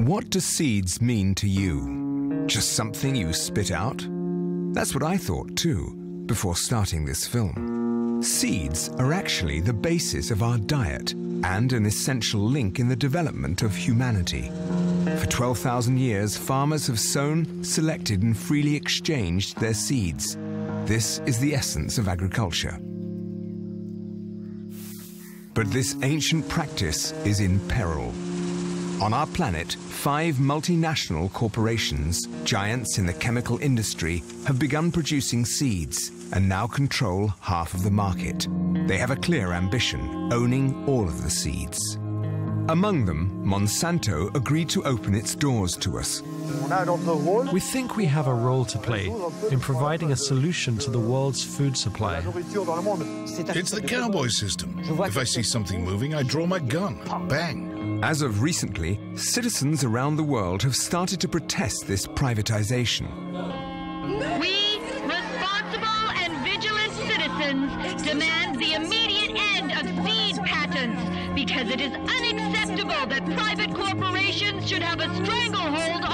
What do seeds mean to you? Just something you spit out? That's what I thought too, before starting this film. Seeds are actually the basis of our diet and an essential link in the development of humanity. For 12,000 years, farmers have sown, selected, and freely exchanged their seeds. This is the essence of agriculture. But this ancient practice is in peril. On our planet, five multinational corporations, giants in the chemical industry, have begun producing seeds and now control half of the market. They have a clear ambition, owning all of the seeds. Among them, Monsanto agreed to open its doors to us. We think we have a role to play in providing a solution to the world's food supply. It's the cowboy system. If I see something moving, I draw my gun. Bang. As of recently, citizens around the world have started to protest this privatization. We, responsible and vigilant citizens, demand the immediate end of seed patents because it is unacceptable that private corporations should have a stranglehold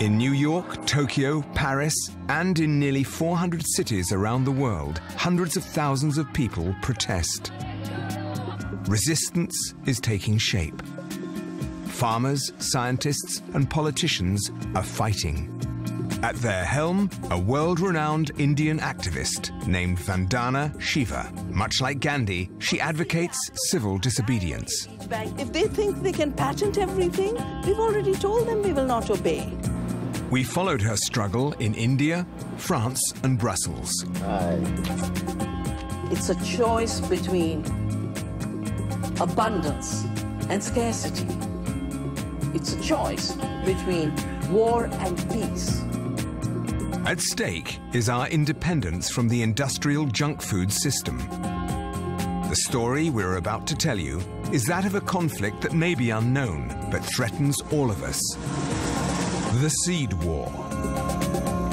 In New York, Tokyo, Paris, and in nearly 400 cities around the world, hundreds of thousands of people protest. Resistance is taking shape. Farmers, scientists, and politicians are fighting. At their helm, a world-renowned Indian activist named Vandana Shiva. Much like Gandhi, she advocates civil disobedience. If they think they can patent everything, we've already told them we will not obey. We followed her struggle in India, France, and Brussels. It's a choice between abundance and scarcity. It's a choice between war and peace. At stake is our independence from the industrial junk food system. The story we're about to tell you is that of a conflict that may be unknown, but threatens all of us. The Seed War.